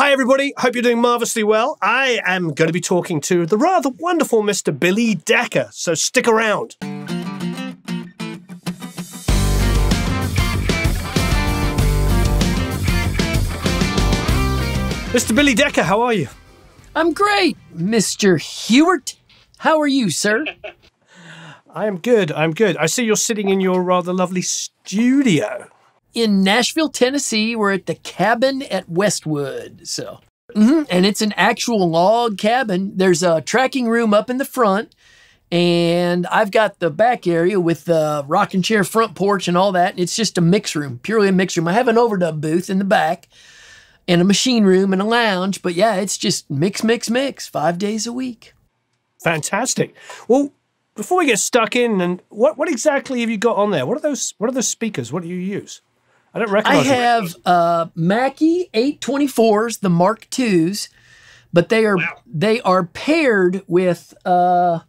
Hi, everybody. Hope you're doing marvelously well. I am going to be talking to the rather wonderful Mr. Billy Decker, so stick around. Mr. Billy Decker, how are you? I'm great, Mr. Huart. How are you, sir? I am good. I'm good. I see you're sitting in your rather lovely studio. In Nashville, Tennessee, we're at the cabin at Westwood. So, mm-hmm. and it's an actual log cabin. There's a tracking room up in the front, and I've got the back area with the rocking chair front porch and all that. It's just a mix room, purely a mix room. I have an overdub booth in the back and a machine room and a lounge. But yeah, it's just mix, mix, mix five days a week. Fantastic. Well, before we get stuck in, and what what exactly have you got on there? What are those? What are those speakers? What do you use? I don't recognize. I have uh, Mackie 824s, the Mark IIs, but they are wow. they are paired with uh,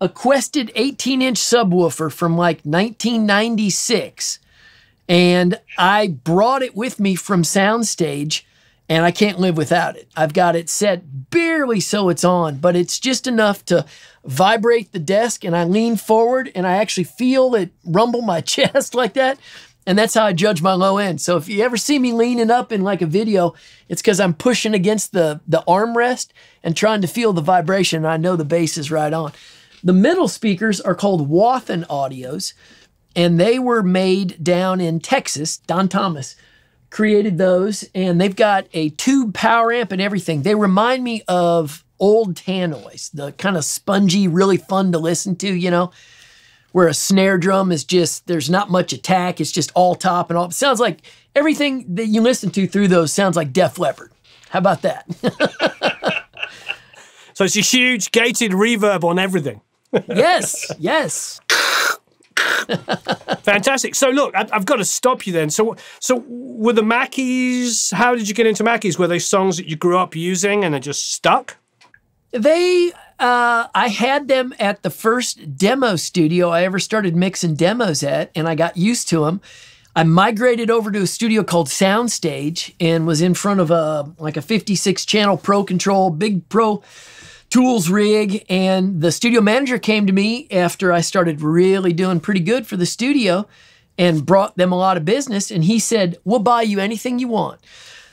a Quested 18 inch subwoofer from like 1996 and I brought it with me from Soundstage, and I can't live without it. I've got it set barely so it's on, but it's just enough to vibrate the desk, and I lean forward and I actually feel it rumble my chest like that. And that's how I judge my low end. So if you ever see me leaning up in like a video, it's because I'm pushing against the, the armrest and trying to feel the vibration. I know the bass is right on. The middle speakers are called Wathen Audios and they were made down in Texas. Don Thomas created those, and they've got a tube power amp and everything. They remind me of old Tannoys, the kind of spongy, really fun to listen to, you know, where a snare drum is just, there's not much attack. It's just all top and all. It sounds like everything that you listen to through those sounds like Def Leppard. How about that? so it's a huge gated reverb on everything. yes, yes. Fantastic. So look, I've got to stop you then. So, so were the Mackies? How did you get into Mackies? Were they songs that you grew up using and it just stuck? They, uh, I had them at the first demo studio I ever started mixing demos at, and I got used to them. I migrated over to a studio called Soundstage and was in front of a like a 56 channel Pro Control, big Pro tools rig. And the studio manager came to me after I started really doing pretty good for the studio and brought them a lot of business. And he said, We'll buy you anything you want.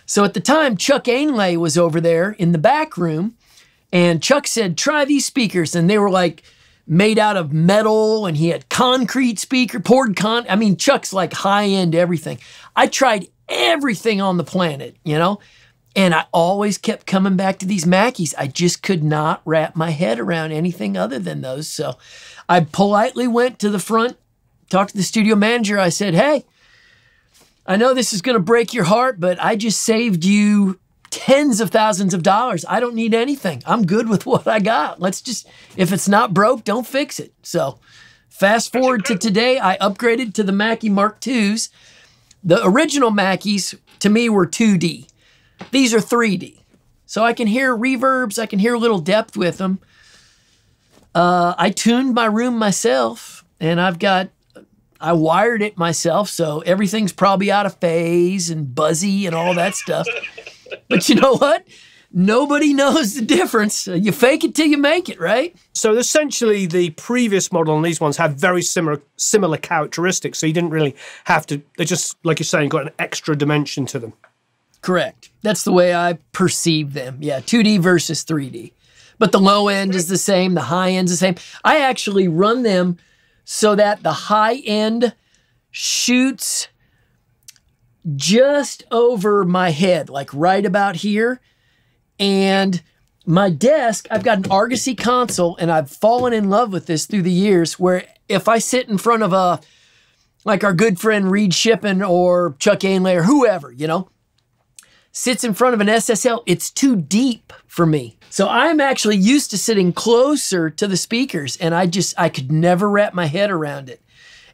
So at the time, Chuck Ainlay was over there in the back room. And Chuck said, Try these speakers. And they were like, made out of metal and he had concrete speaker poured con I mean Chuck's like high end everything. I tried everything on the planet, you know? And I always kept coming back to these Mackies. I just could not wrap my head around anything other than those. So I politely went to the front, talked to the studio manager. I said, Hey, I know this is going to break your heart, but I just saved you tens of thousands of dollars. I don't need anything. I'm good with what I got. Let's just, if it's not broke, don't fix it. So fast forward to today, I upgraded to the Mackie Mark IIs. The original Mackies to me were 2D. These are 3D. So I can hear reverbs, I can hear a little depth with them. Uh, I tuned my room myself and I've got, I wired it myself. So everything's probably out of phase and buzzy and all that stuff. but you know what? Nobody knows the difference. You fake it till you make it, right? So essentially, the previous model and these ones have very similar similar characteristics. So you didn't really have to. They just, like you're saying, got an extra dimension to them. Correct. That's the way I perceive them. Yeah, 2D versus 3D. But the low end is the same, the high end is the same. I actually run them so that the high end shoots just over my head, like right about here. And my desk, I've got an Argosy console, and I've fallen in love with this through the years where if I sit in front of a, like our good friend Reid Shippen or Chuck Ainlay or whoever, you know, sits in front of an SSL, it's too deep for me. So I'm actually used to sitting closer to the speakers and I just, I could never wrap my head around it.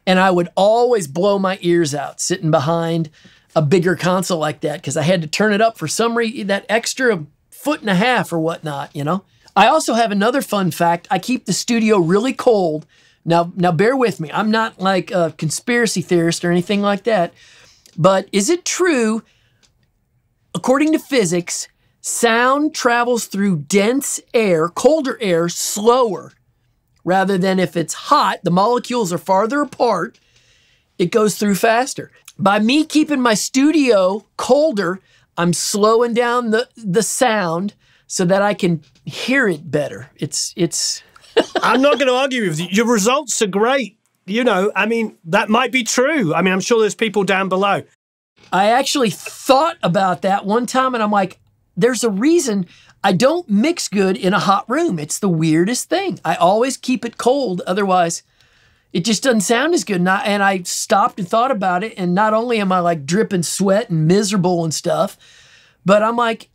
And I would always blow my ears out sitting behind a bigger console like that because I had to turn it up for some reason, that extra foot and a half or whatnot, you know? I also have another fun fact. I keep the studio really cold. Now, now bear with me. I'm not like a conspiracy theorist or anything like that. But is it true according to physics, sound travels through dense air, colder air, slower rather than if it's hot, the molecules are farther apart, it goes through faster. By me keeping my studio colder, I'm slowing down the, the sound so that I can hear it better. It's it's I'm not going to argue with you. Your results are great. You know, I mean, that might be true. I mean, I'm sure there's people down below. I actually thought about that one time and I'm like, there's a reason I don't mix good in a hot room. It's the weirdest thing. I always keep it cold. Otherwise, it just doesn't sound as good. And I, and I stopped and thought about it. And not only am I like dripping sweat and miserable and stuff, but I'm like,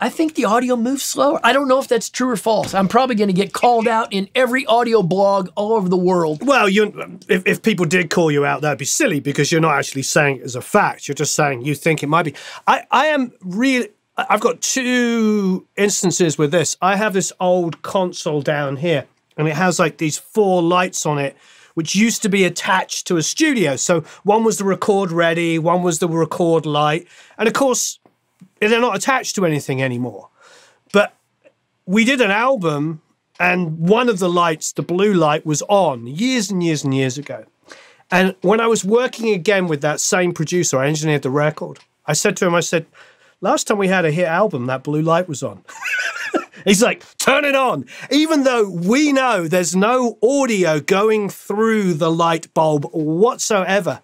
I think the audio moves slower. I don't know if that's true or false. I'm probably going to get called out in every audio blog all over the world. Well, you, if, if people did call you out, that'd be silly because you're not actually saying it as a fact. You're just saying you think it might be. I, I am really. I've got two instances with this. I have this old console down here, and it has like these four lights on it, which used to be attached to a studio. So one was the record ready, one was the record light, and of course, they're not attached to anything anymore. But we did an album, and one of the lights, the blue light, was on years and years and years ago. And when I was working again with that same producer, I engineered the record. I said to him, I said, last time we had a hit album, that blue light was on. He's like, turn it on. Even though we know there's no audio going through the light bulb whatsoever.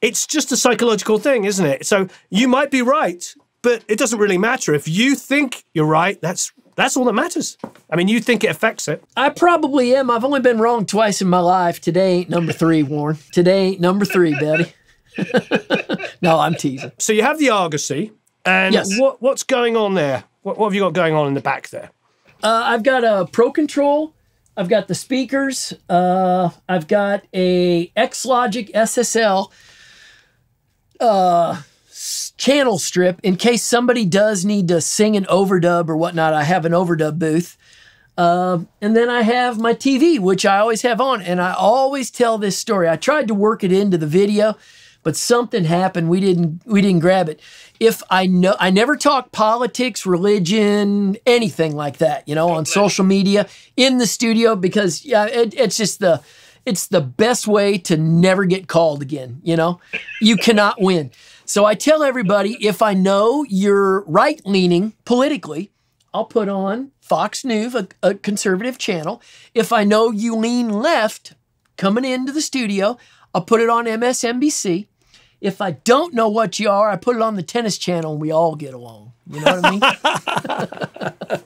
It's just a psychological thing, isn't it? So you might be right, but it doesn't really matter. If you think you're right, that's that's all that matters. I mean, you think it affects it. I probably am. I've only been wrong twice in my life. Today ain't number three, Warren. Today ain't number three, Betty. no, I'm teasing. So you have the Argosy, and Yes. what what's going on there? What, what have you got going on in the back there? Uh, I've got a Pro Control. I've got the speakers. Uh, I've got a X Logic SSL uh, channel strip in case somebody does need to sing an overdub or whatnot. I have an overdub booth. Uh, and then I have my TV, which I always have on. And I always tell this story. I tried to work it into the video, but something happened. We didn't we didn't grab it. If I know I never talk politics, religion, anything like that, you know, on social media, in the studio, because yeah, it, it's just the it's the best way to never get called again, you know? You cannot win. So I tell everybody if I know you're right leaning politically, I'll put on Fox News, a, a conservative channel. If I know you lean left coming into the studio, I'll put it on MSNBC. If I don't know what you are, I put it on the tennis channel and we all get along. You know what I mean?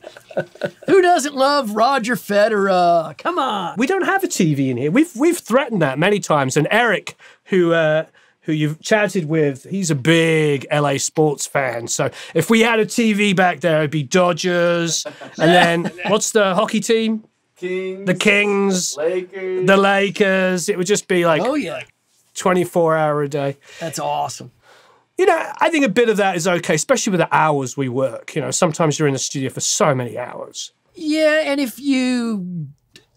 Who doesn't love Roger Federer? Come on. We don't have a TV in here. We've we've threatened that many times. And Eric, who uh, who you've chatted with, he's a big LA sports fan. So if we had a TV back there, it'd be Dodgers, and then what's the hockey team? Kings, The Kings, Lakers. the Lakers. It would just be like Oh, yeah. 24 hour a day. That's awesome. You know, I think a bit of that is okay, especially with the hours we work. You know, sometimes you're in the studio for so many hours. Yeah, and if you,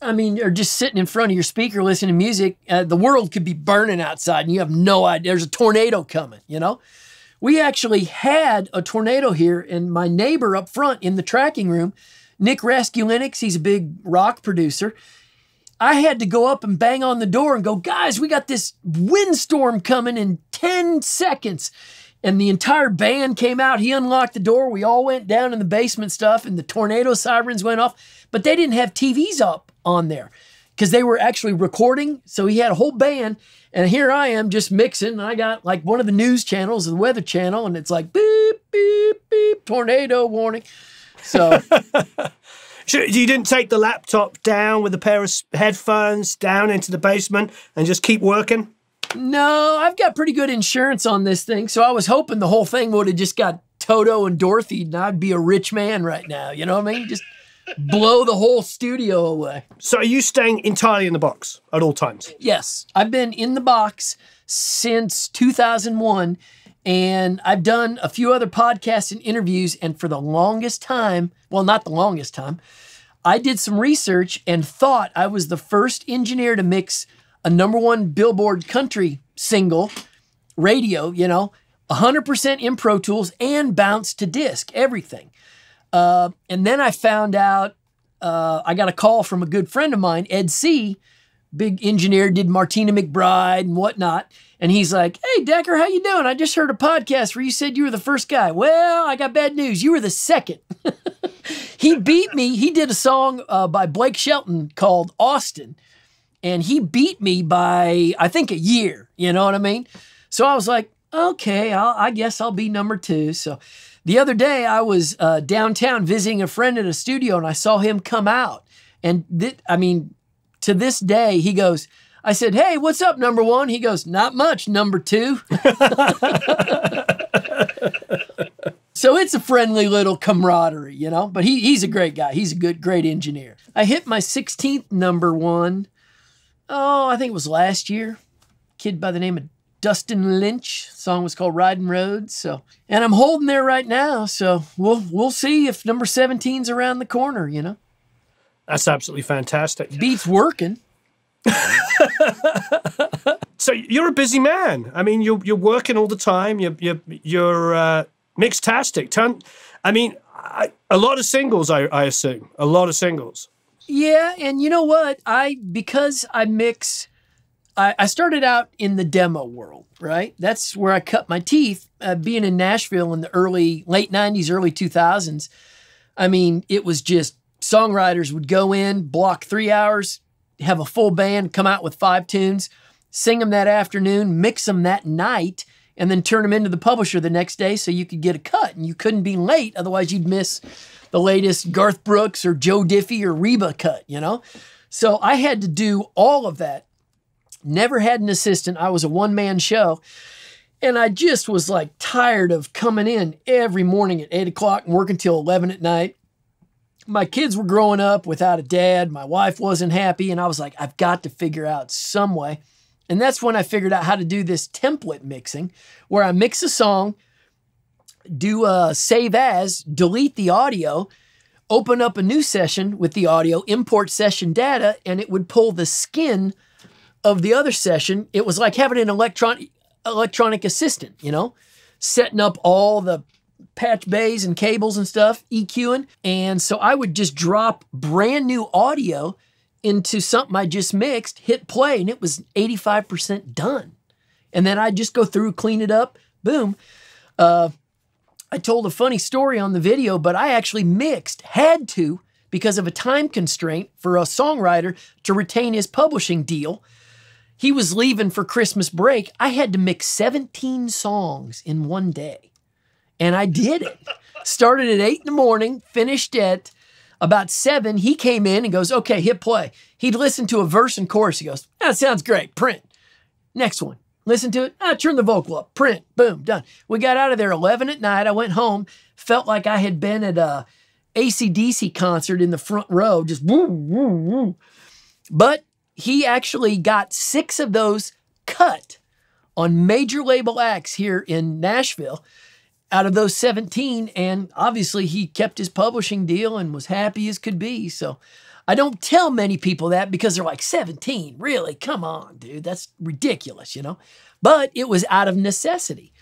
I mean, are just sitting in front of your speaker listening to music, uh, the world could be burning outside and you have no idea. There's a tornado coming, you know? We actually had a tornado here, and my neighbor up front in the tracking room, Nick Raskulinecz, he's a big rock producer. I had to go up and bang on the door and go, guys, we got this windstorm coming in 10 seconds. And the entire band came out. He unlocked the door. We all went down in the basement stuff, and the tornado sirens went off. But they didn't have TVs up on there because they were actually recording. So he had a whole band. And here I am just mixing. And I got like one of the news channels, the weather channel, and it's like beep, beep, beep, tornado warning. So You didn't take the laptop down with a pair of headphones down into the basement and just keep working? No, I've got pretty good insurance on this thing, so I was hoping the whole thing would have just got Toto and Dorothy, and I'd be a rich man right now. You know what I mean? Just blow the whole studio away. So are you staying entirely in the box at all times? Yes, I've been in the box since 2001, and I've done a few other podcasts and interviews, and for the longest time, well, not the longest time, I did some research and thought I was the first engineer to mix a number one Billboard country single radio, you know, 100% in Pro Tools and bounce to disc, everything. Uh, and then I found out uh, I got a call from a good friend of mine, Ed Seay, big engineer, did Martina McBride and whatnot. And he's like, "Hey, Decker, how you doing? I just heard a podcast where you said you were the first guy. Well, I got bad news. You were the second. he beat me. He did a song uh, by Blake Shelton called Austin, and he beat me by I think a year. You know what I mean? So I was like, okay, I'll, I guess I'll be number two. So the other day I was uh, downtown visiting a friend in a studio, and I saw him come out. And I mean, to this day, he goes, I said, Hey, what's up, number one? He goes, Not much, number two. so it's a friendly little camaraderie, you know? But he, he's a great guy. He's a good, great engineer. I hit my 16th number one. Oh, I think it was last year. Kid by the name of Dustin Lynch. Song was called Riding Roads. So, and I'm holding there right now. So we'll we'll see if number 17's around the corner. You know, That's absolutely fantastic. beats working. So you're a busy man. I mean, you're you're working all the time. You're you're you're uh, mixtastic. Turn, I mean, I, a lot of singles. I, I assume a lot of singles. Yeah, and you know what? I because I mix. I, I started out in the demo world, right? That's where I cut my teeth. Uh, being in Nashville in the early late '90s, early 2000s. I mean, it was just songwriters would go in, block three hours, have a full band, come out with five tunes, sing them that afternoon, mix them that night, and then turn them into the publisher the next day so you could get a cut. And you couldn't be late, otherwise you'd miss the latest Garth Brooks or Joe Diffie or Reba cut, you know? So I had to do all of that. Never had an assistant. I was a one man show. And I just was like tired of coming in every morning at eight o'clock and working till 11 at night. My kids were growing up without a dad. My wife wasn't happy. And I was like, I've got to figure out some way. And that's when I figured out how to do this template mixing where I mix a song, do a save as, delete the audio, open up a new session with the audio, import session data, and it would pull the skin of the other session. It was like having an electron electronic assistant, you know, setting up all the patch bays and cables and stuff, EQing. And so I would just drop brand new audio into something I just mixed, hit play, and it was 85% done. And then I'd just go through, clean it up, boom. Uh, I told a funny story on the video, but I actually mixed, had to, because of a time constraint for a songwriter to retain his publishing deal. He was leaving for Christmas break. I had to mix 17 songs in one day. And I did it. Started at eight in the morning, finished at about seven. He came in and goes, Okay, hit play. He'd listen to a verse and chorus. He goes, That sounds great. Print. Next one. Listen to it. Ah, turn the vocal up. Print. Boom. Done. We got out of there 11 at night. I went home. Felt like I had been at a ACDC concert in the front row. Just woo, woo, woo. But he actually got six of those cut on major label acts here in Nashville out of those 17. And obviously, he kept his publishing deal and was happy as could be. So I don't tell many people that because they're like, 17? Really? Come on, dude. That's ridiculous, you know? But it was out of necessity.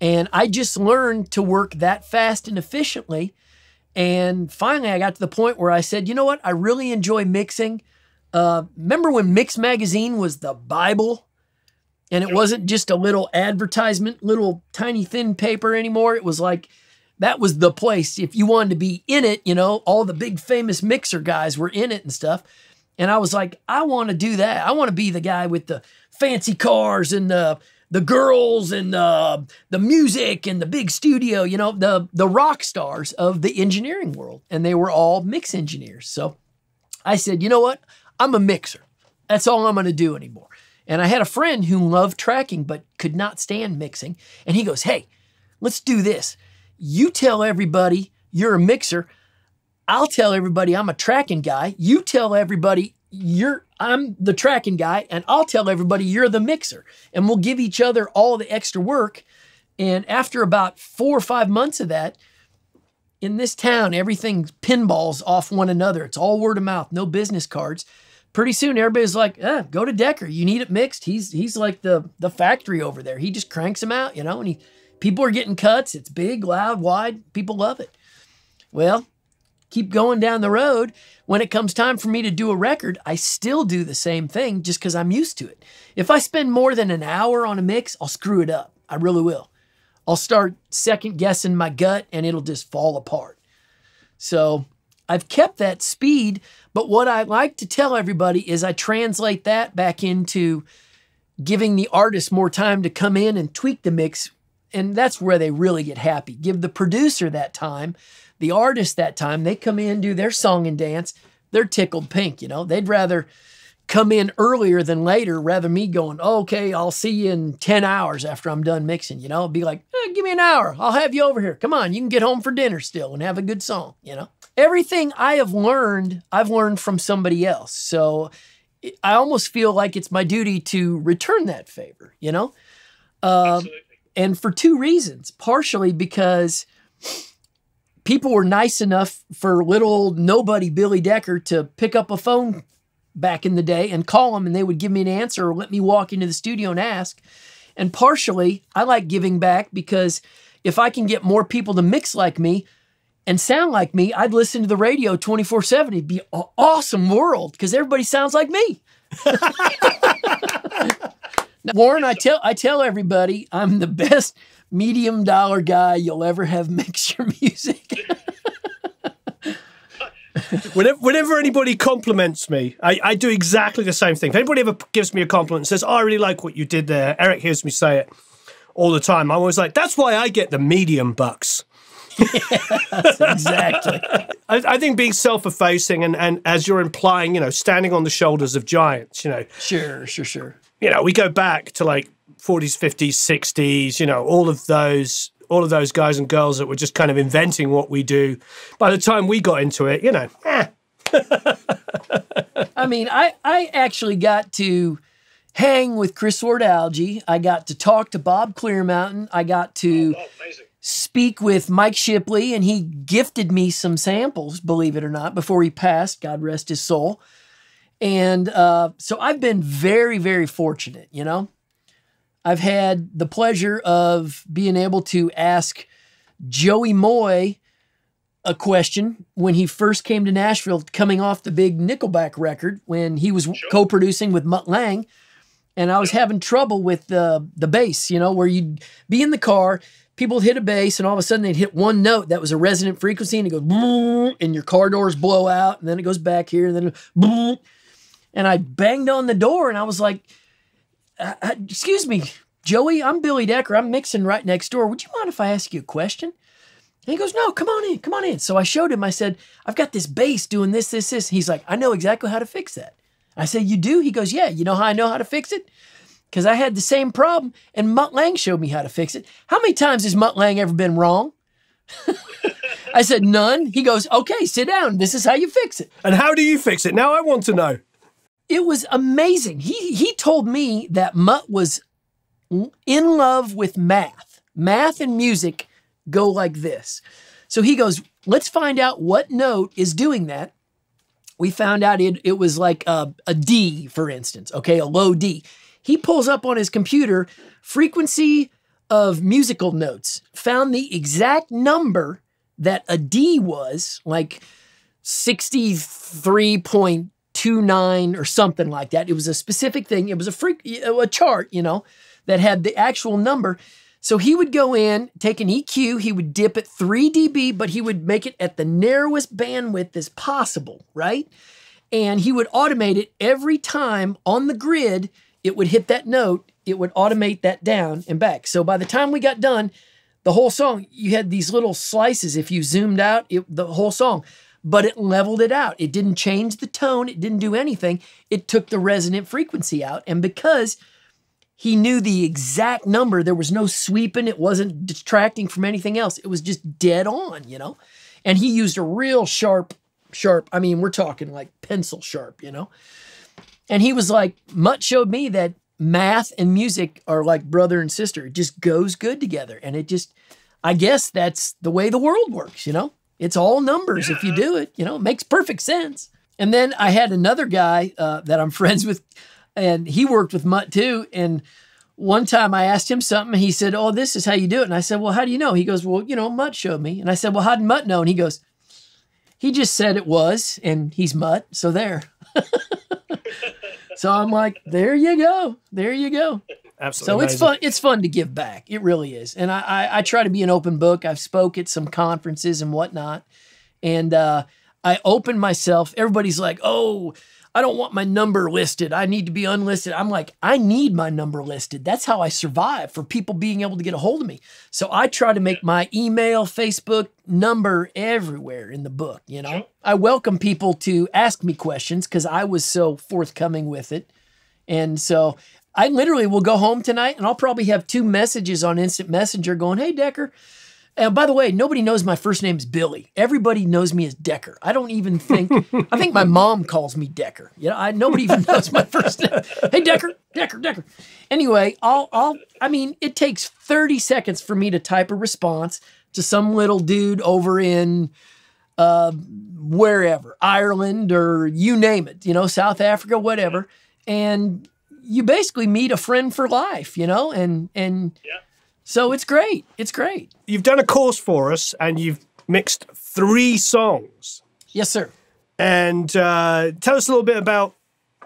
And I just learned to work that fast and efficiently. And finally, I got to the point where I said, you know what? I really enjoy mixing. Uh, remember when Mix Magazine was the Bible? And it wasn't just a little advertisement, little tiny thin paper anymore. It was like that was the place. If you wanted to be in it, you know, all the big famous mixer guys were in it and stuff. And I was like, I want to do that. I want to be the guy with the fancy cars and the the girls and the the music and the big studio, you know, the the rock stars of the engineering world. And they were all mix engineers. So I said, you know what? I'm a mixer. That's all I'm going to do anymore. And I had a friend who loved tracking but could not stand mixing. And he goes, Hey, let's do this. You tell everybody you're a mixer. I'll tell everybody I'm a tracking guy. You tell everybody you're I'm the tracking guy, and I'll tell everybody you're the mixer. And we'll give each other all the extra work. And after about four or five months of that, in this town, everything pinballs off one another. It's all word of mouth, no business cards pretty soon everybody's like, eh, go to Decker. You need it mixed. He's he's like the the factory over there. He just cranks them out, you know, and he People are getting cuts. It's big, loud, wide. People love it. Well, keep going down the road. When it comes time for me to do a record, I still do the same thing just because I'm used to it. If I spend more than an hour on a mix, I'll screw it up. I really will. I'll start second guessing my gut and it'll just fall apart. So I've kept that speed, but what I like to tell everybody is I translate that back into giving the artist more time to come in and tweak the mix. And that's where they really get happy. Give the producer that time, the artist that time. They come in, do their song and dance. They're tickled pink, you know. They'd rather come in earlier than later rather me going, oh, okay, I'll see you in 10 hours after I'm done mixing, you know. It'd be like, eh, give me an hour. I'll have you over here. Come on, you can get home for dinner still and have a good song, you know. Everything I have learned, I've learned from somebody else. So I almost feel like it's my duty to return that favor, you know? Uh, and for two reasons. Partially because people were nice enough for little old nobody Billy Decker to pick up a phone back in the day and call them and they would give me an answer or let me walk into the studio and ask. And partially, I like giving back because if I can get more people to mix like me and sound like me, I'd listen to the radio 24 7. It'd be an awesome world because everybody sounds like me. now, Warren, I tell I tell everybody I'm the best medium dollar guy you'll ever have mix your music. whenever, whenever anybody compliments me, I, I do exactly the same thing. If anybody ever gives me a compliment and says, oh, I really like what you did there, Eric hears me say it all the time. I'm always like, that's why I get the medium bucks. yes, exactly. I, I, think being self-effacing and, and as you're implying, you know, standing on the shoulders of giants, you know. Sure, sure, sure. You know, we go back to like 40s, 50s, 60s, you know, all of those all of those guys and girls that were just kind of inventing what we do. By the time we got into it, you know, eh. I mean, I, I actually got to hang with Chris Lord-Alge. I got to talk to Bob Clearmountain. I got to oh, speak with Mike Shipley, and he gifted me some samples, believe it or not, before he passed. God rest his soul. And uh, so I've been very, very fortunate, you know? I've had the pleasure of being able to ask Joey Moi a question when he first came to Nashville, coming off the big Nickelback record when he was sure. co-producing with Mutt Lange, and I was having trouble with the the bass. You know, where you'd be in the car, people hit a bass, and all of a sudden they'd hit one note that was a resonant frequency, and it goes, and your car doors blow out, and then it goes back here, and then, and I banged on the door, and I was like uh, uh, excuse me, Joey, I'm Billy Decker. I'm mixing right next door. Would you mind if I ask you a question? And he goes, No, come on in, come on in. So I showed him, I said, I've got this bass doing this, this, this. He's like, I know exactly how to fix that. I said, You do? He goes, Yeah, you know how I know how to fix it? Because I had the same problem and Mutt Lange showed me how to fix it. How many times has Mutt Lange ever been wrong? I said, None. He goes, Okay, sit down. This is how you fix it. And how do you fix it? Now I want to know. It was amazing. He he told me that Mutt was in love with math. Math and music go like this. So he goes, let's find out what note is doing that. We found out it, it was like a, a D, for instance, okay, a low D. He pulls up on his computer frequency of musical notes, found the exact number that a D was, like 63 point two nine or something like that. It was a specific thing. It was a freak a chart, you know, that had the actual number. So he would go in, take an EQ, he would dip it 3 dB, but he would make it at the narrowest bandwidth as possible, right? And he would automate it every time on the grid, it would hit that note, it would automate that down and back. So by the time we got done, the whole song, you had these little slices. If you zoomed out, it, the whole song but it leveled it out. It didn't change the tone, it didn't do anything. It took the resonant frequency out. And because he knew the exact number, there was no sweeping, it wasn't detracting from anything else. It was just dead on, you know? And he used a real sharp, sharp, I mean, we're talking like pencil sharp, you know? And he was like, Mutt showed me that math and music are like brother and sister. It just goes good together. And it just, I guess that's the way the world works, you know? It's all numbers if you do it. You know, it makes perfect sense. And then I had another guy uh, that I'm friends with, and he worked with Mutt too. And one time I asked him something. And he said, "Oh, this is how you do it." And I said, "Well, how do you know?" He goes, "Well, you know, Mutt showed me." And I said, "Well, how did Mutt know?" And he goes, "He just said it was, and he's Mutt, so there." so I'm like, "There you go, there you go." Absolutely. So it's fun. It's fun to give back. It really is. And I, I, I try to be an open book. I've spoke at some conferences and whatnot, and uh, I open myself. Everybody's like, "Oh, I don't want my number listed. I need to be unlisted." I'm like, I need my number listed. That's how I survive for people being able to get a hold of me. So I try to make my email, Facebook number everywhere in the book. You know, I welcome people to ask me questions because I was so forthcoming with it. And so I literally will go home tonight and I'll probably have two messages on Instant Messenger going, Hey, Decker. And by the way, nobody knows my first name is Billy. Everybody knows me as Decker. I don't even think, I think my mom calls me Decker. You know, I, nobody even knows my first name. Hey, Decker, Decker, Decker. Anyway, I'll, I'll, I mean, it takes 30 seconds for me to type a response to some little dude over in, uh, wherever, Ireland or you name it, you know, South Africa, whatever. And you basically meet a friend for life, you know, and and Yeah. so it's great. It's great. You've done a course for us and you've mixed three songs. Yes, sir. And uh, tell us a little bit about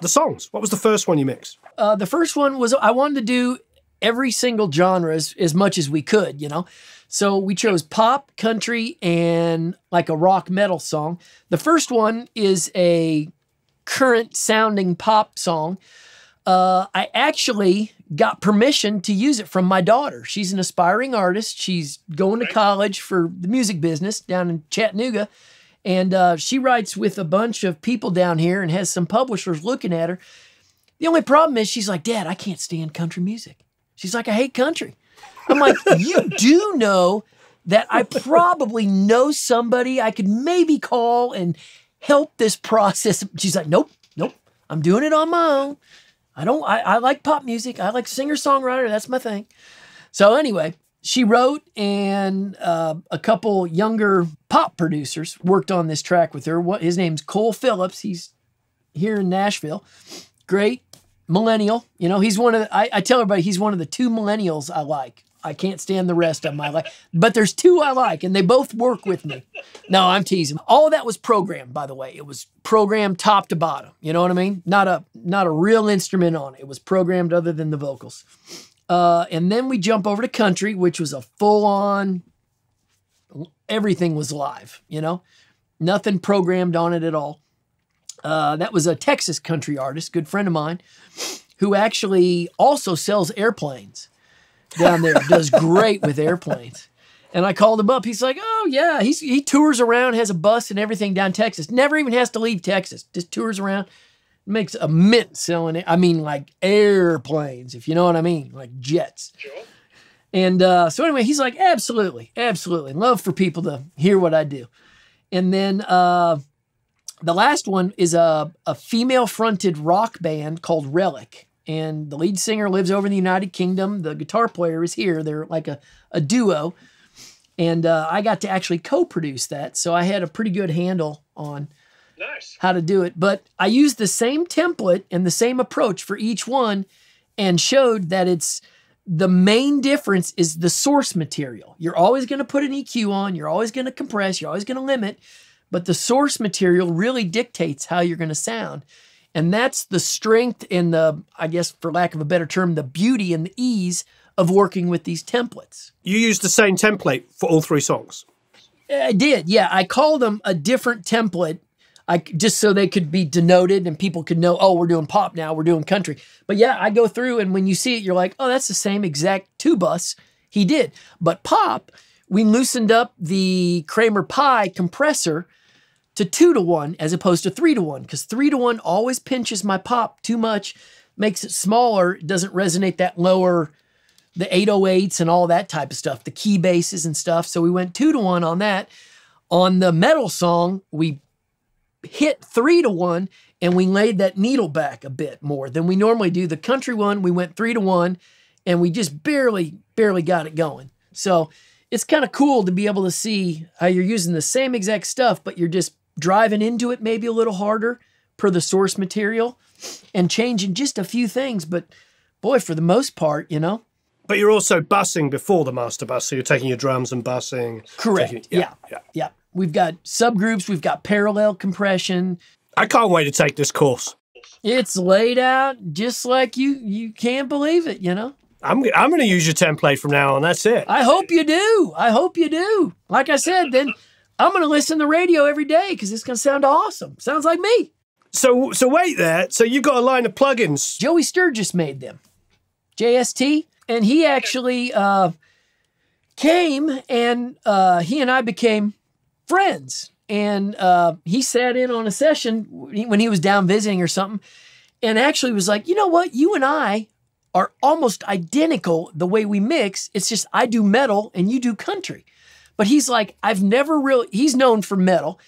the songs. What was the first one you mixed? Uh, the first one was I wanted to do every single genre as, as much as we could, you know. So we chose pop, country, and like a rock metal song. The first one is a current sounding pop song. Uh, I actually got permission to use it from my daughter. She's an aspiring artist. She's going to college for the music business down in Chattanooga. And uh, she writes with a bunch of people down here and has some publishers looking at her. The only problem is she's like, Dad, I can't stand country music. She's like, I hate country. I'm like, you do know that I probably know somebody I could maybe call and help this process. She's like, nope, nope, I'm doing it on my own. I don't, I, I like pop music. I like singer songwriter. That's my thing. So anyway, she wrote and uh, a couple younger pop producers worked on this track with her. What his name's Cole Phillips. He's here in Nashville. Great millennial. You know, he's one of the, I, I tell everybody he's one of the two millennials I like. I can't stand the rest of my life, but there's two I like, and they both work with me. No, I'm teasing. All that was programmed, by the way. It was programmed top to bottom. You know what I mean? Not a not a real instrument on it. It was programmed other than the vocals. Uh, and then we jump over to country, which was a full on. Everything was live. You know, nothing programmed on it at all. Uh, that was a Texas country artist, good friend of mine, who actually also sells airplanes down there. does great with airplanes. And I called him up. He's like, "Oh yeah, he's he tours around, has a bus and everything down Texas. Never even has to leave Texas. Just tours around, makes a mint selling it. I mean, like airplanes, if you know what I mean, like jets." Sure. And uh, so anyway, he's like, absolutely, absolutely, love for people to hear what I do. And then uh, the last one is a, a female fronted rock band called Relic. And the lead singer lives over in the United Kingdom. The guitar player is here. They're like a, a duo. And uh, I got to actually co produce that. So I had a pretty good handle on Nice. how to do it. But I used the same template and the same approach for each one and showed that it's the main difference is the source material. You're always going to put an EQ on, you're always going to compress, you're always going to limit, but the source material really dictates how you're going to sound. And that's the strength and the, I guess, for lack of a better term, the beauty and the ease of working with these templates. You used the same template for all three songs. I did, yeah. I called them a different template, I just so they could be denoted and people could know. Oh, we're doing pop now. We're doing country. But yeah, I go through and when you see it, you're like, oh, that's the same exact two bus he did. But pop, we loosened up the Kramer PIE compressor to two to one as opposed to three to one because three to one always pinches my pop too much, makes it smaller, doesn't resonate that lower the 808s and all that type of stuff, the key basses and stuff. So we went two to one on that. On the metal song, we hit three to one and we laid that needle back a bit more than we normally do. The country one, we went three to one and we just barely, barely got it going. So it's kind of cool to be able to see how you're using the same exact stuff, but you're just driving into it maybe a little harder per the source material and changing just a few things. But boy, for the most part, you know. But you're also bussing before the master bus, so you're taking your drums and bussing. Correct. taking- yeah, yeah. yeah. We've got subgroups, we've got parallel compression. I can't wait to take this course. It's laid out just like you you can't believe it, you know. I'm I'm going to use your template from now on. That's it. I hope you do. I hope you do. Like I said, then I'm going to listen to the radio every day because it's going to sound awesome. Sounds like me. So so wait there. So you've got a line of plugins. Joey Sturgis made them, JST, and he actually uh, came and uh, he and I became friends. And uh, he sat in on a session when he was down visiting or something, and actually was like, you know what, you and I are almost identical the way we mix. It's just I do metal and you do country. But he's like, I've never really, he's known for metal.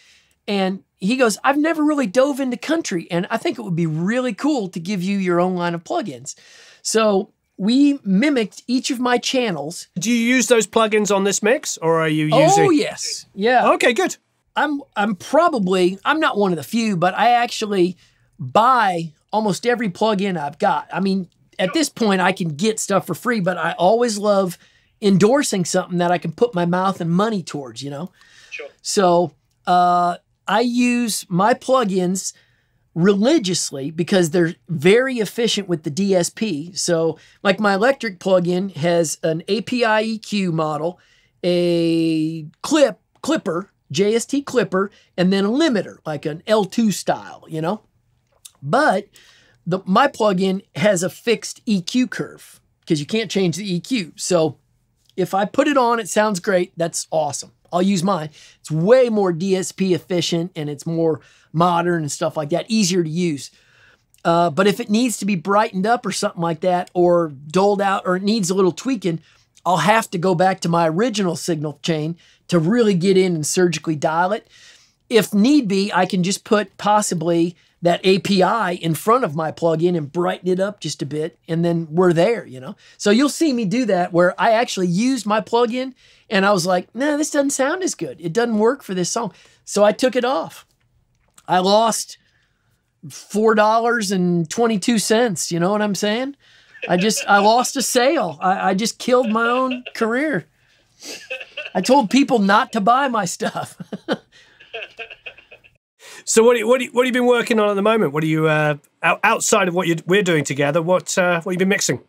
And he goes, I've never really dove into country. And I think it would be really cool to give you your own line of plugins. So we mimicked each of my channels. Do you use those plugins on this mix, or are you oh, using? Oh, yes. Yeah. Okay, good. I'm I'm probably I'm not one of the few, but I actually buy almost every plugin I've got. I mean, at this point I can get stuff for free, but I always love endorsing something that I can put my mouth and money towards, you know? Sure. So uh, I use my plugins religiously because they're very efficient with the DSP. So, like my electric plugin has an API EQ model, a clip clipper, JST clipper, and then a limiter, like an L2 style, you know. But the my plugin has a fixed EQ curve because you can't change the EQ. So if I put it on, it sounds great. That's awesome. I'll use mine. It's way more DSP efficient and it's more modern and stuff like that, easier to use. Uh, but if it needs to be brightened up or something like that, or doled out, or it needs a little tweaking, I'll have to go back to my original signal chain to really get in and surgically dial it. If need be, I can just put possibly that API in front of my plugin and brighten it up just a bit, and then we're there, you know? So you'll see me do that where I actually used my plugin and I was like, nah, this doesn't sound as good. It doesn't work for this song. So I took it off. I lost $4.22. You know what I'm saying? I just, I lost a sale. I, I just killed my own career. I told people not to buy my stuff. So what you, what you, what have you been working on at the moment? What are you uh, outside of what you, we're doing together? What uh, what have you been mixing?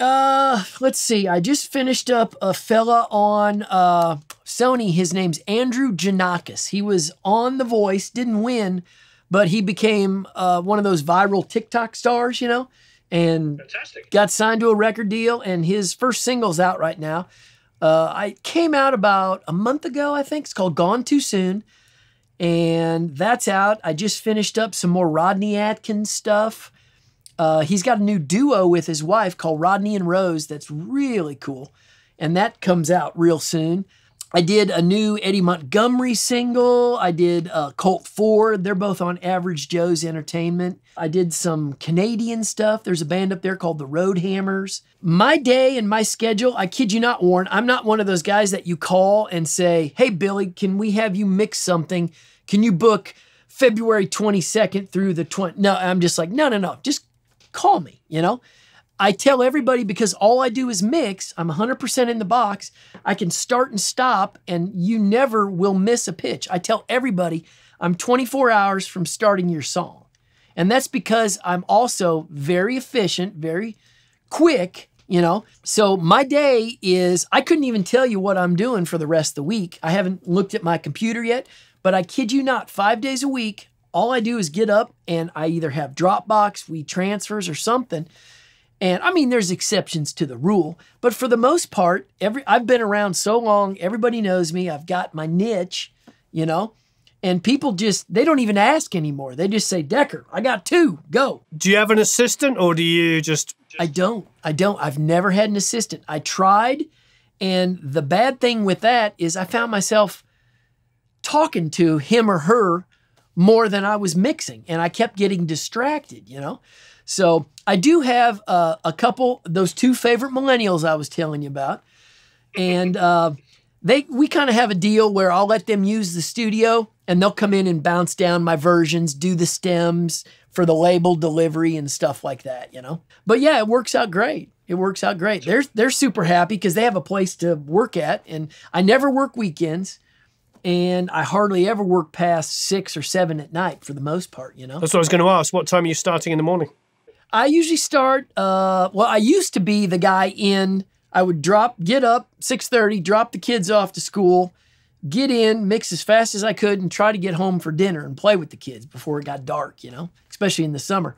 Uh, let's see. I just finished up a fella on uh, Sony. His name's Andrew Jannakos. He was on The Voice, didn't win, but he became uh, one of those viral TikTok stars, you know, and Fantastic. got signed to a record deal. And his first single's out right now. Uh, I came out about a month ago, I think. It's called Gone Too Soon. And that's out. I just finished up some more Rodney Atkins stuff. Uh, he's got a new duo with his wife called Rodney and Rose that's really cool. And that comes out real soon. I did a new Eddie Montgomery single. I did uh, Colt Ford. They're both on Average Joe's Entertainment. I did some Canadian stuff. There's a band up there called the Road Hammers. My day and my schedule, I kid you not, Warren, I'm not one of those guys that you call and say, hey, Billy, can we have you mix something? Can you book February 22nd through the 20? No, I'm just like, no, no, no. Just call me, you know? I tell everybody because all I do is mix, I'm 100% in the box. I can start and stop, and you never will miss a pitch. I tell everybody I'm 24 hours from starting your song. And that's because I'm also very efficient, very quick, you know? So my day is, I couldn't even tell you what I'm doing for the rest of the week. I haven't looked at my computer yet, but I kid you not, five days a week, all I do is get up and I either have Dropbox, WeTransfers, or something. And I mean, there's exceptions to the rule, but for the most part, every I've been around so long, everybody knows me. I've got my niche, you know, and people just they don't even ask anymore. They just say, "Decker, I got two, go." Do you have an assistant, or do you just? I don't. I don't. I've never had an assistant. I tried, and the bad thing with that is I found myself talking to him or her more than I was mixing, and I kept getting distracted, you know? So I do have uh, a couple, those two favorite millennials I was telling you about. And uh, they we kind of have a deal where I'll let them use the studio and they'll come in and bounce down my versions, do the stems, for the label delivery and stuff like that, you know. But yeah, it works out great. It works out great. They're they're super happy because they have a place to work at, and I never work weekends, and I hardly ever work past six or seven at night for the most part. You know, That's what I was going to ask. What time are you starting in the morning? I usually start. Uh, well, I used to be the guy in. I would drop, get up six thirty, drop the kids off to school, get in, mix as fast as I could, and try to get home for dinner and play with the kids before it got dark. You know, especially in the summer.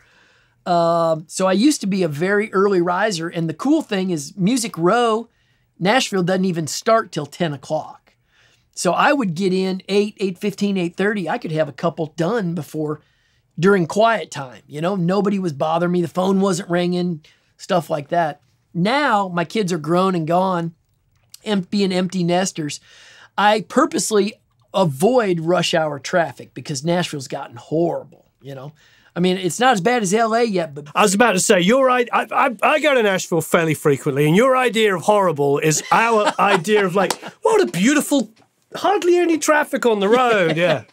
Um, so I used to be a very early riser, and the cool thing is, Music Row, Nashville doesn't even start till ten o'clock. So I would get in 8, 8.15, 8.30. I could have a couple done before during quiet time. You know, nobody was bothering me. The phone wasn't ringing, stuff like that. Now my kids are grown and gone, em- being empty nesters. I purposely avoid rush hour traffic because Nashville's gotten horrible. You know, I mean, it's not as bad as LA yet, but I was about to say, your I, I, I go to Nashville fairly frequently, and your idea of horrible is our idea of like, what a beautiful, hardly any traffic on the road. Yeah.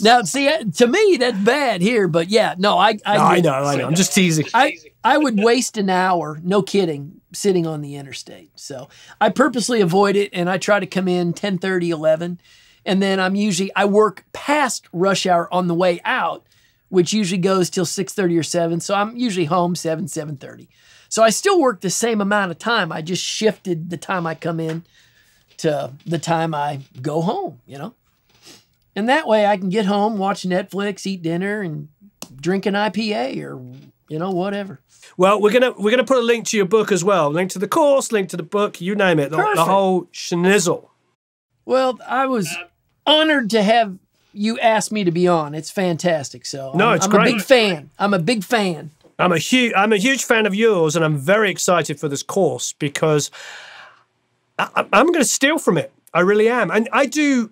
now see, uh, to me that's bad here. But yeah, no, I I, No, I know, I know. I'm just teasing. I I would waste an hour, no kidding, sitting on the interstate. So I purposely avoid it and I try to come in 10, 11. And then I'm usually I work past rush hour on the way out, which usually goes till 6:30 or 7. So I'm usually home 7, 7:30. So I still work the same amount of time. I just shifted the time I come in to the time I go home, you know? And that way I can get home, watch Netflix, eat dinner, and drink an IPA or you know, whatever. Well, we're gonna we're gonna put a link to your book as well. Link to the course, link to the book, you name it, the, the whole schnizzle. Well, I was honored to have you ask me to be on. It's fantastic. So No, I'm, it's I'm great. a big fan. I'm a big fan. I'm a huge I'm a huge fan of yours, and I'm very excited for this course because I, I'm going to steal from it. I really am, and I do.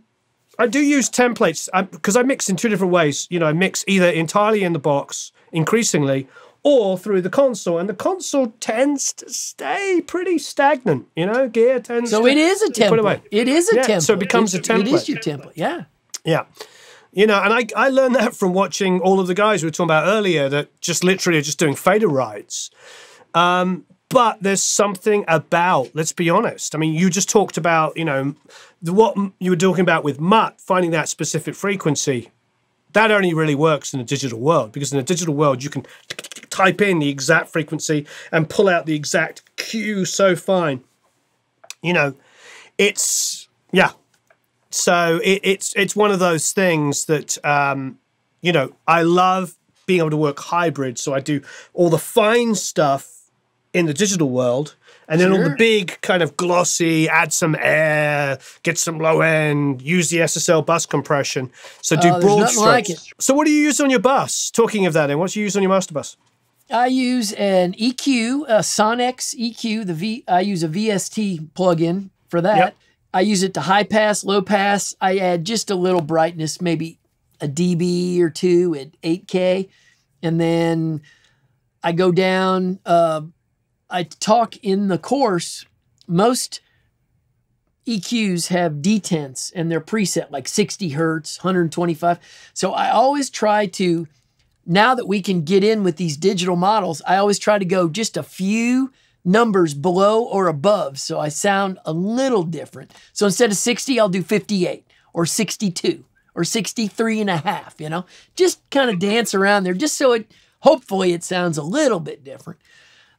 I do use templates because I mix in two different ways. You know, I mix either entirely in the box, increasingly, or through the console, and the console tends to stay pretty stagnant. You know, gear tends. So to, it is a to put away. template. It is a Yeah, template. so it becomes a template. It is your template. Yeah. Yeah. You know, and I, I learned that from watching all of the guys we were talking about earlier that just literally are just doing fader rides. Um, but there's something about, let's be honest. I mean, you just talked about, you know, the, what you were talking about with Mutt, finding that specific frequency. That only really works in the digital world because in the digital world, you can type in the exact frequency and pull out the exact cue so fine. You know, it's, yeah, so it, it's it's one of those things that um, you know I love being able to work hybrid. So I do all the fine stuff in the digital world, and then all the big kind of glossy, add some air, get some low end, use the SSL bus compression. So do there's broad nothing like strokes. So what do you use on your bus? Talking of that, then what do you use on your master bus? I use an EQ, a Sonnox EQ. The V. I use a VST plugin for that. Yep. I use it to high pass, low pass. I add just a little brightness, maybe a dB or two at 8K, and then I go down. Uh, I talk in the course. Most EQs have detents and they're preset like 60 hertz, 125. So I always try to now that we can get in with these digital models, I always try to go just a few numbers below or above so I sound a little different. So instead of 60, I'll do 58 or 62 or 63 and a half, you know? Just kind of dance around there just so it hopefully it sounds a little bit different.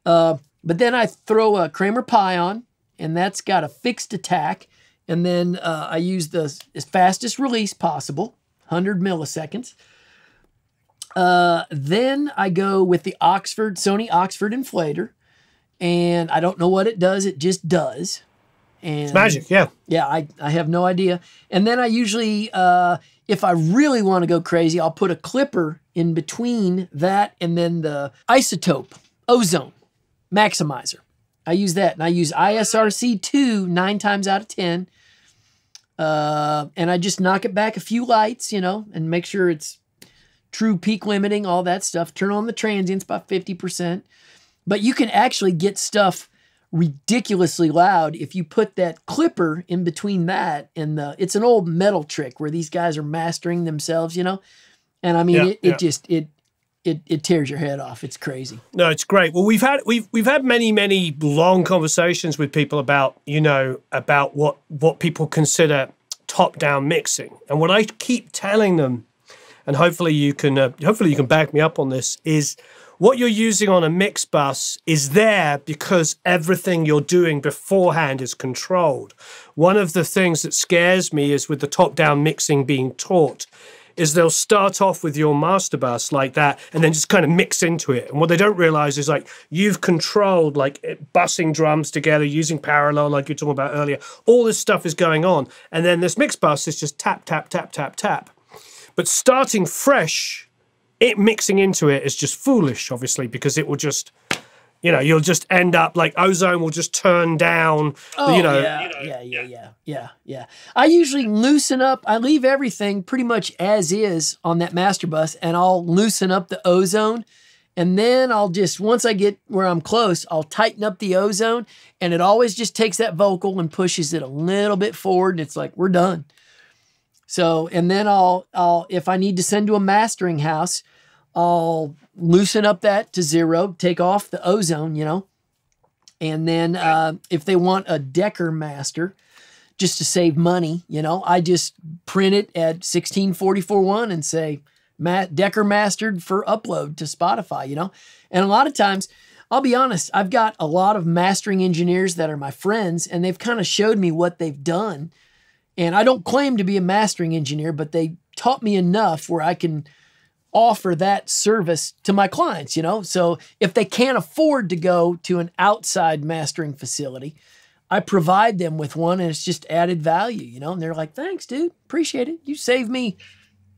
Uh, but then I throw a Kramer PIE on and that's got a fixed attack and then uh, I use the fastest release possible, 100 milliseconds. Uh, then I go with the Oxford, Sony Oxford inflator. And I don't know what it does. It just does. And it's Magic, yeah. yeah, I, I have no idea. And then I usually, uh, if I really want to go crazy, I'll put a clipper in between that and then the iZotope Ozone maximizer. I use that and I use IRC2 nine times out of 10. Uh, and I just knock it back a few lights, you know, and make sure it's true peak limiting, all that stuff. Turn on the transients by 50%. But you can actually get stuff ridiculously loud if you put that clipper in between that and the it's an old metal trick where these guys are mastering themselves, you know? And I mean Yeah, it, it yeah. just it it, it tears your head off. It's crazy. No, it's great. Well, we've had we've we've had many many long conversations with people about you know about what what people consider top down mixing, and what I keep telling them, and hopefully you can uh, hopefully you can back me up on this is what you're using on a mix bus is there because everything you're doing beforehand is controlled. One of the things that scares me is with the top down mixing being taught is they'll start off with your master bus like that and then just kind of mix into it. And what they don't realize is like you've controlled like eh, bussing drums together using parallel, like you were talking about earlier. All this stuff is going on. And then this mix bus is just tap, tap, tap, tap, tap. But starting fresh, it mixing into it is just foolish, obviously, because it will just you know, you'll just end up like Ozone will just turn down. Oh, you know, yeah, yeah, yeah, yeah, yeah, yeah. I usually loosen up. I leave everything pretty much as is on that master bus, and I'll loosen up the Ozone, and then I'll just once I get where I'm close, I'll tighten up the Ozone, and it always just takes that vocal and pushes it a little bit forward, and it's like we're done. So, and then I'll, I'll if I need to send to a mastering house, I'll loosen up that to zero, take off the Ozone, you know. And then uh, if they want a Decker master, just to save money, you know, I just print it at 16441 and say Matt Decker mastered for upload to Spotify, you know. And a lot of times, I'll be honest, I've got a lot of mastering engineers that are my friends and they've kind of showed me what they've done. And I don't claim to be a mastering engineer, but they taught me enough where I can offer that service to my clients, you know? So if they can't afford to go to an outside mastering facility, I provide them with one and it's just added value, you know? And they're like, thanks, dude. Appreciate it. You saved me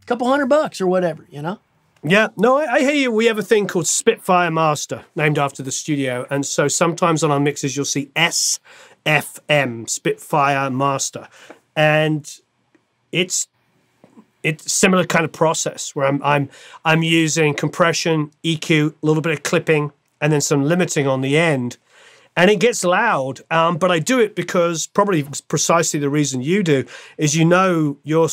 a couple hundred bucks or whatever, you know? Yeah, no, I, I, hear you. We have a thing called Spitfire Master, named after the studio. And so sometimes on our mixes, you'll see SFM, Spitfire Master. And it's it's similar kind of process where I'm I'm I'm using compression, EQ, a little bit of clipping, and then some limiting on the end, and it gets loud. Um, but I do it because probably precisely the reason you do is you know your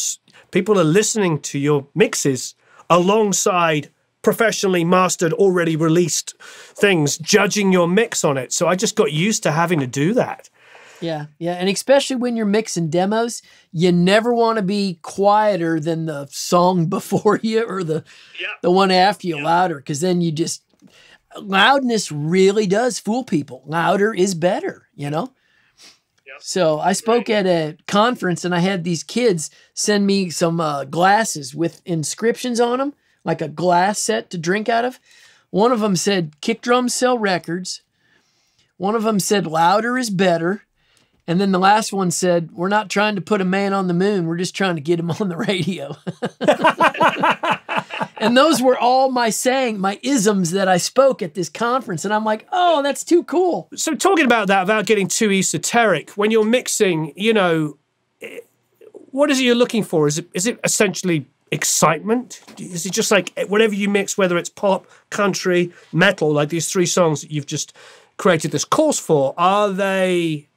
people are listening to your mixes alongside professionally mastered, already released things, judging your mix on it. So I just got used to having to do that. Yeah, yeah, and especially when you're mixing demos, you never want to be quieter than the song before you or the yeah. the one after you yeah. louder, because then you just loudness really does fool people. Louder is better, you know. So I spoke at a conference and I had these kids send me some uh, glasses with inscriptions on them, like a glass set to drink out of. One of them said "Kick drums sell records." One of them said "Louder is better." And then the last one said, We're not trying to put a man on the moon. We're just trying to get him on the radio. and those were all my saying, my isms that I spoke at this conference. And I'm like, Oh, that's too cool. So, talking about that, without getting too esoteric, when you're mixing, you know, what is it you're looking for? Is it, is it essentially excitement? Is it just like whatever you mix, whether it's pop, country, metal, like these three songs that you've just created this course for, are they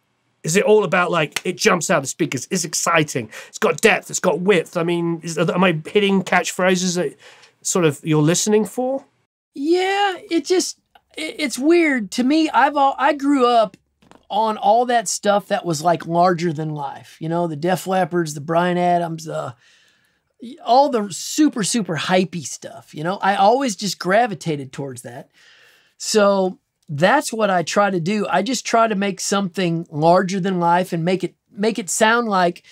is it all about like it jumps out of the speakers? It's exciting. It's got depth. It's got width. I mean, is, am I hitting catchphrases that sort of you're listening for? Yeah, it just it, it's weird to me. I've all I grew up on all that stuff that was like larger than life. You know, the Def Leppards, the Bryan Adams, uh, the all the super super hypey stuff. You know, I always just gravitated towards that. So that's what I try to do. I just try to make something larger than life and make it make it sound like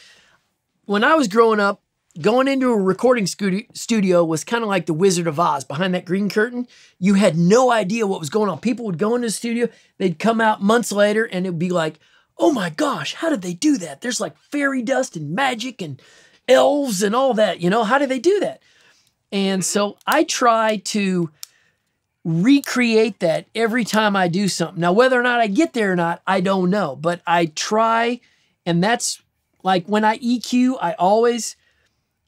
when I was growing up, going into a recording studio was kind of like the Wizard of Oz behind that green curtain. You had no idea what was going on. People would go into the studio, they'd come out months later, and it'd be like, oh my gosh, how did they do that? There's like fairy dust and magic and elves and all that. You know, how did they do that? And so I try to recreate that every time I do something. Now, whether or not I get there or not, I don't know, but I try. And that's like when I EQ, I always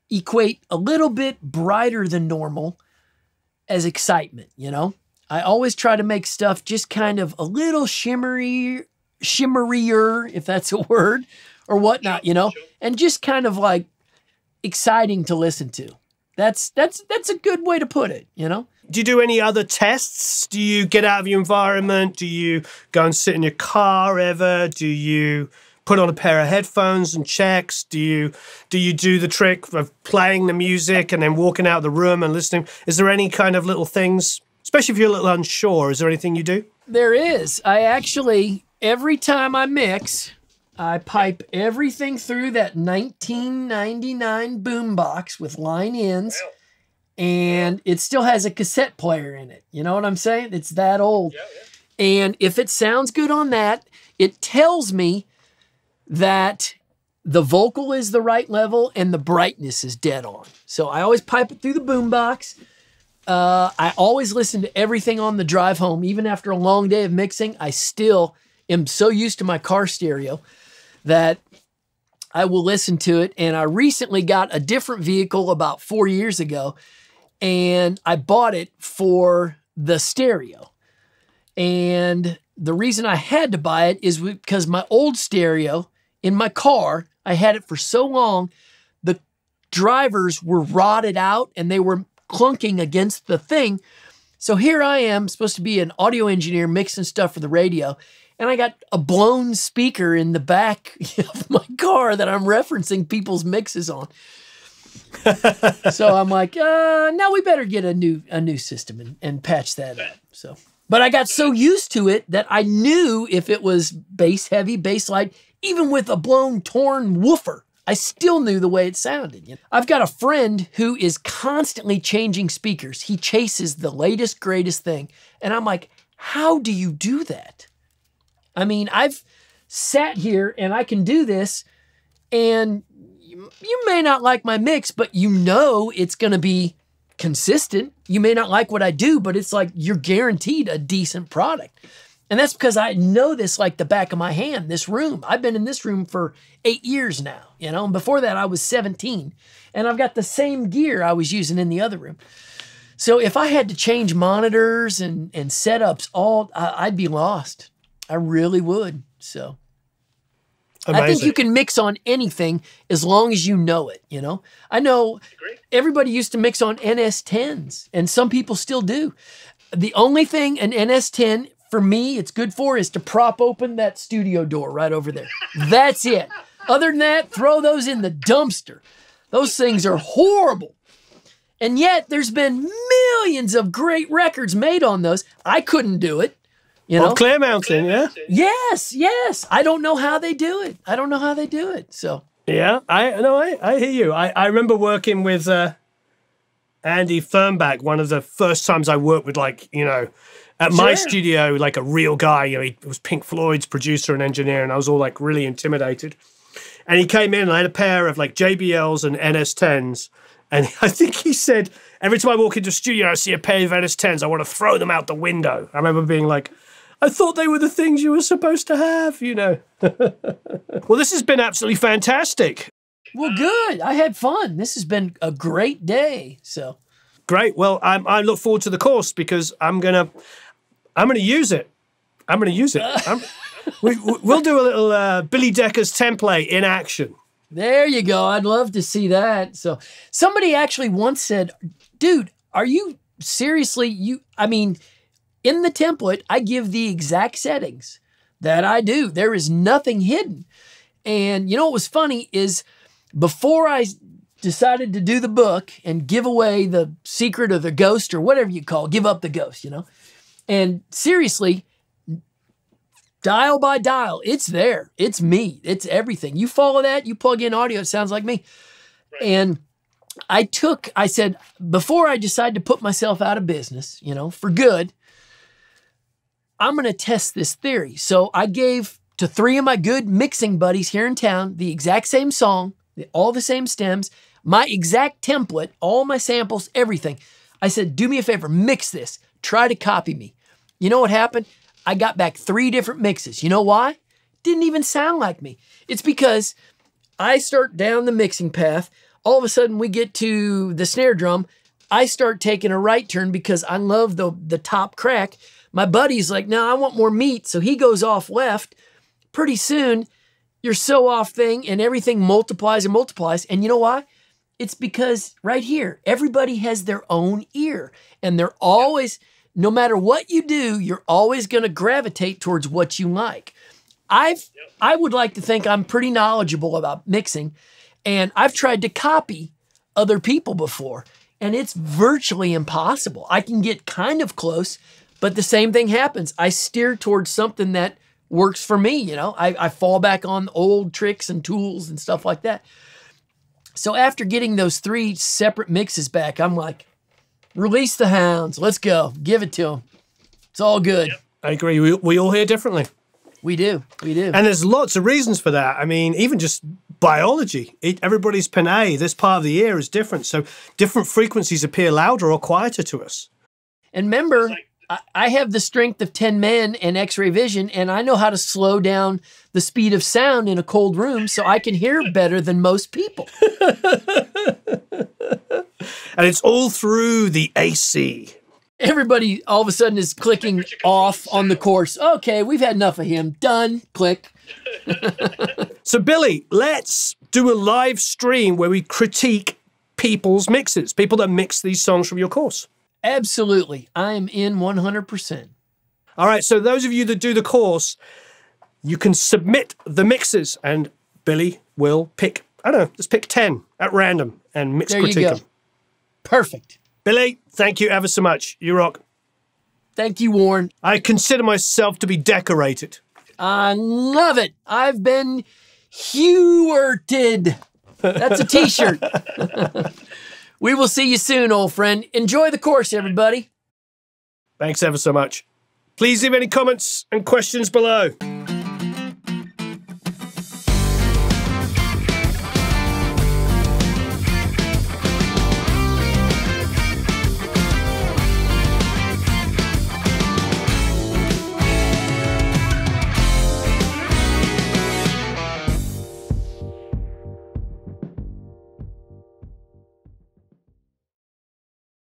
equate a little bit brighter than normal as excitement, you know? I always try to make stuff just kind of a little shimmery, shimmerier, if that's a word, or whatnot, you know, and just kind of like exciting to listen to. That's that's that's a good way to put it, you know do you do any other tests? Do you get out of your environment? Do you go and sit in your car ever? Do you put on a pair of headphones and checks? Do you do you do the trick of playing the music and then walking out of the room and listening? Is there any kind of little things, especially if you're a little unsure? Is there anything you do? There is. I actually every time I mix, I pipe everything through that 1999 boombox with line ins. And it still has a cassette player in it. You know what I'm saying? It's that old. Yeah, yeah. And if it sounds good on that, it tells me that the vocal is the right level and the brightness is dead on. So I always pipe it through the boombox. Uh, I always listen to everything on the drive home, even after a long day of mixing. I still am so used to my car stereo that I will listen to it. And I recently got a different vehicle about four years ago, and I bought it for the stereo. And the reason I had to buy it is because my old stereo in my car, I had it for so long, the drivers were rotted out and they were clunking against the thing. So here I am, supposed to be an audio engineer mixing stuff for the radio, and I got a blown speaker in the back of my car that I'm referencing people's mixes on. So I'm like, uh, now we better get a new a new system and, and patch that up. So, but I got so used to it that I knew if it was bass heavy, bass light, even with a blown, torn woofer, I still knew the way it sounded. I've got a friend who is constantly changing speakers. He chases the latest, greatest thing. And I'm like, how do you do that? I mean, I've sat here and I can do this, and you, you may not like my mix, but you know it's going to be consistent. You may not like what I do, but it's like you're guaranteed a decent product. And that's because I know this like the back of my hand, this room. I've been in this room for eight years now, you know, and before that I was 17. And I've got the same gear I was using in the other room. So if I had to change monitors and, and setups, all I, I'd be lost. I really would. So Amazing. I think you can mix on anything as long as you know it, you know? I know everybody used to mix on NS10s, and some people still do. The only thing an NS10 for me it's good for is to prop open that studio door right over there. That's it. Other than that, throw those in the dumpster. Those things are horrible. And yet there's been millions of great records made on those. I couldn't do it. You know? Well, Clearmountain, yeah. Yes, yes. I don't know how they do it. I don't know how they do it. So Yeah, I no, I, I hear you. I, I remember working with uh, Andy Fernbach. One of the first times I worked with, like you know, at my Sure. studio, like a real guy. You know, he was Pink Floyd's producer and engineer, and I was all like really intimidated. And he came in, and I had a pair of like JBLs and NS10s, and I think he said every time I walk into a studio, I see a pair of NS10s, I want to throw them out the window. I remember being like. I thought they were the things you were supposed to have, you know. well, this has been absolutely fantastic. well, good. I had fun. This has been a great day. So Great. Well, I'm, I look forward to the course because I'm gonna, I'm gonna use it. I'm gonna use it. I'm, we, we'll do a little uh, Billy Decker's template in action. There you go. I'd love to see that. So somebody actually once said, "Dude, are you seriously you I mean, in the template, I give the exact settings that I do. There is nothing hidden." And you know what was funny is before I decided to do the book and give away the secret or the ghost or whatever you call, it, give up the ghost, you know. And seriously, dial by dial, it's there. It's me. It's everything. You follow that, you plug in audio, it sounds like me. And I took, I said, before I decide to put myself out of business, you know, for good, I'm going to test this theory. So I gave to three of my good mixing buddies here in town the exact same song, all the same stems, my exact template, all my samples, everything. I said, do me a favor, mix this. Try to copy me. You know what happened? I got back three different mixes. You know why? Didn't even sound like me. It's because I start down the mixing path. All of a sudden, we get to the snare drum. I start taking a right turn because I love the, the top crack. My buddy's like, no, I want more meat. So he goes off left. Pretty soon, you're so off thing and everything multiplies and multiplies. And you know why? It's because right here, everybody has their own ear, and they're always, no matter what you do, you're always going to gravitate towards what you like. I've, I would like to think I'm pretty knowledgeable about mixing, and I've tried to copy other people before, and it's virtually impossible. I can get kind of close, but the same thing happens. I steer towards something that works for me, you know. I, I fall back on old tricks and tools and stuff like that. So after getting those three separate mixes back, I'm like, release the hounds. Let's go. Give it to them. It's all good. Yep. I agree. We, we all hear differently. We do. We do. And there's lots of reasons for that. I mean, even just biology. It, everybody's pinnae, this part of the ear is different. So different frequencies appear louder or quieter to us. And remember, I have the strength of 10 men and x ray vision, and I know how to slow down the speed of sound in a cold room so I can hear better than most people. and it's all through the AC. Everybody all of a sudden is clicking off on the course. Okay, we've had enough of him. Done. Click. so, Billy, let's do a live stream where we critique people's mixes, people that mix these songs from your course. Absolutely. I am in 100%. All right. So, those of you that do the course, you can submit the mixes, and Billy will pick, I don't know, let's pick 10 at random and mix there critique them. Perfect. Billy, thank you ever so much. You rock. Thank you, Warren. I consider myself to be decorated. I love it. I've been Huarted. That's a t shirt. we will see you soon, old friend. Enjoy the course, everybody. Thanks ever so much. Please leave any comments and questions below.